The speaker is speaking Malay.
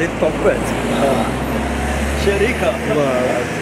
Det är toppen. Kör i.